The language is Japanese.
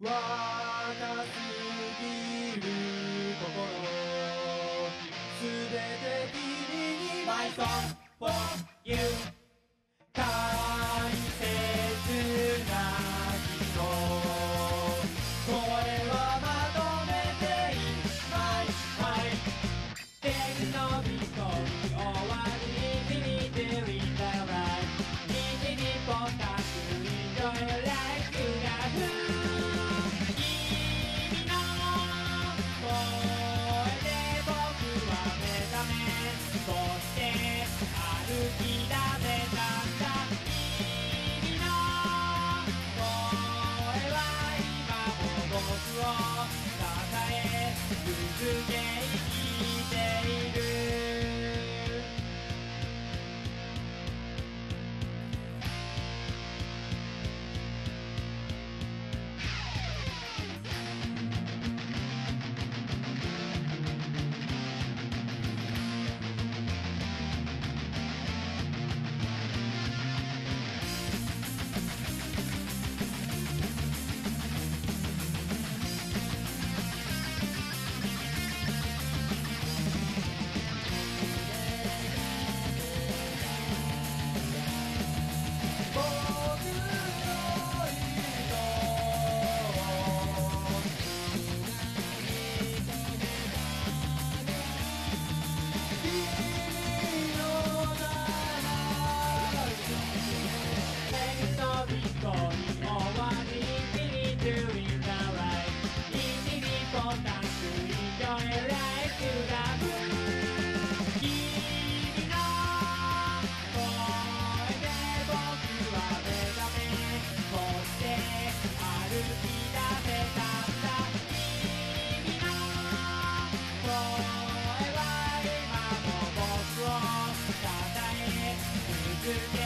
若すぎる心。すべて君にマイソン for London.